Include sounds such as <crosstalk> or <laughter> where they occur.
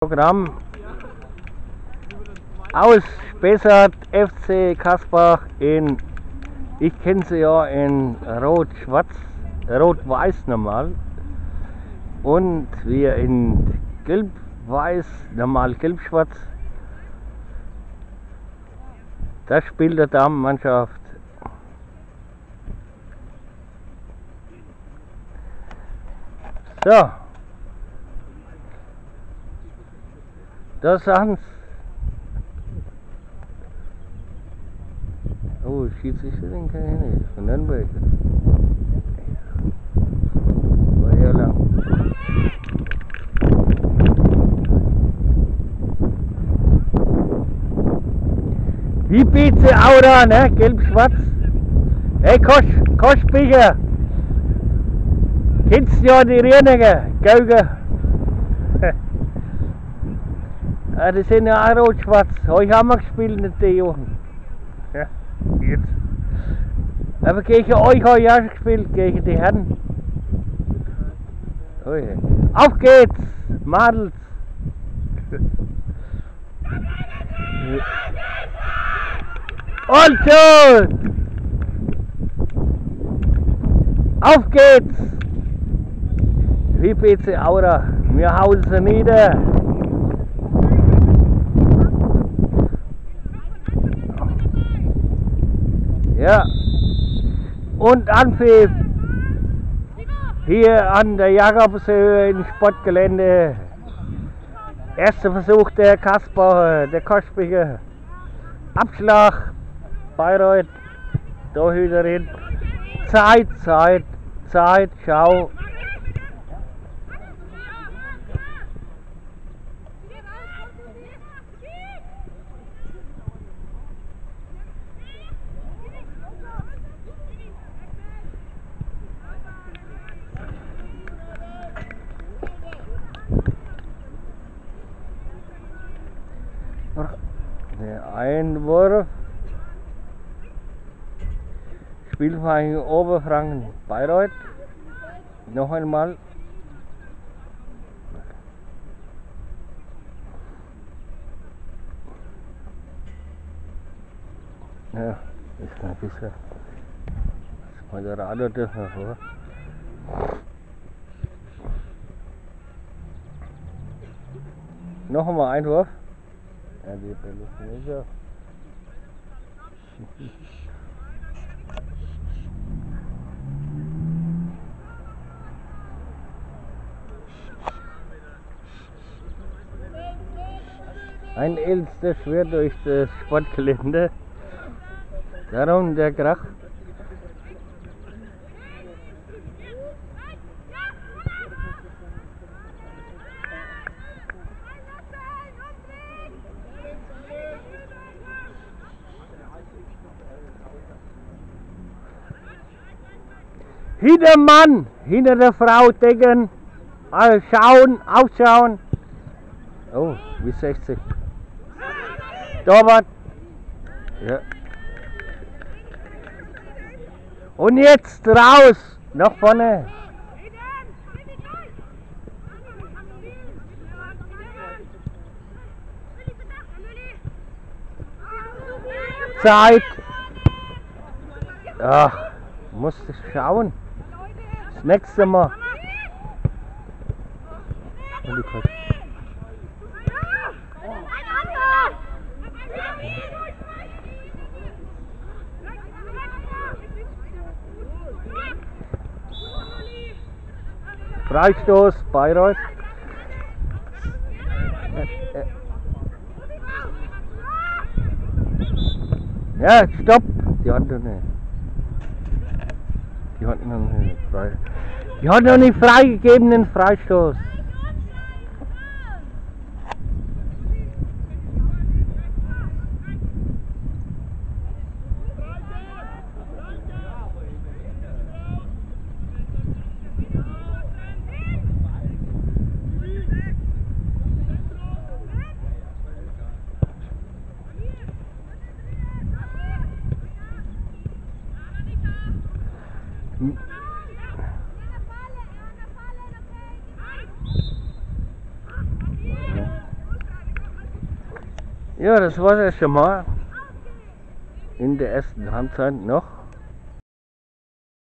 Programm aus Spessart FC Kaspach in, ich kenne sie ja in Rot-Schwarz, Rot-Weiß normal und wir in Gelb-Weiß, normal Gelb-Schwarz. Das spielt der Damenmannschaft. So. Da sahen's. Oh, Schiedsrichter, den kenne ich nicht. Von Nürnberg. War ja lang. Wie BC Aura, ne? Gelb-schwarz. Hey, Kosch, Koschbicher. Kennst du ja die Rieninger, Gauger? <laughs> Ah, die sind ja auch rot-schwarz. Heute haben wir gespielt, nicht die Jochen. Ja, jetzt. Aber gegen euch habe ich auch gespielt, gegen die Herren. Oh. Auf geht's, Madels. Und schon! Auf geht's! Wie BC Aura, wir hauen sie nieder. Ja. Und Anpfiff hier an der Jakobshöhe im Sportgelände. Erster Versuch der Kasper, der Koschbicher. Abschlag, Bayreuth, Torhüterin. Zeit, Zeit, Zeit, schau. Der Einwurf. Spielverein Oberfranken Bayreuth. Noch einmal. Ja, ist ein bisschen. Das Moderator dürfen wir vor. Noch einmal Einwurf. Bälle ist ja. Ein Elster schwer durch das Sportgelände. Darum der Krach. Hinter dem Mann, hinter der Frau decken, also schauen, aufschauen. Oh, wie 60. Torwart. Ja. Und jetzt raus, nach vorne. Zeit. Ach, musst du schauen. Nächste Mal. Und die Freistoß, Bayreuth. Äh, äh. Ja, stopp! Die noch nicht. Die hat noch nicht frei. Die hat noch nicht freigegebenen Freistoß. Ja, das war es schon mal in der ersten Halbzeit noch.